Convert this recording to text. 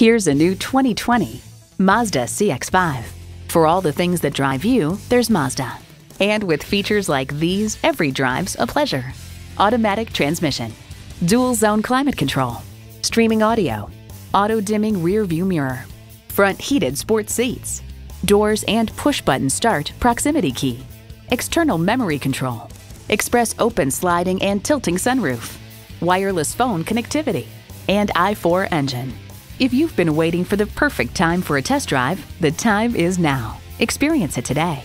Here's a new 2020 Mazda CX-5. For all the things that drive you, there's Mazda. And with features like these, every drive's a pleasure. Automatic transmission, dual zone climate control, streaming audio, auto dimming rear view mirror, front heated sports seats, doors and push button start proximity key, external memory control, express open sliding and tilting sunroof, wireless phone connectivity, and i4 engine. If you've been waiting for the perfect time for a test drive, the time is now. Experience it today.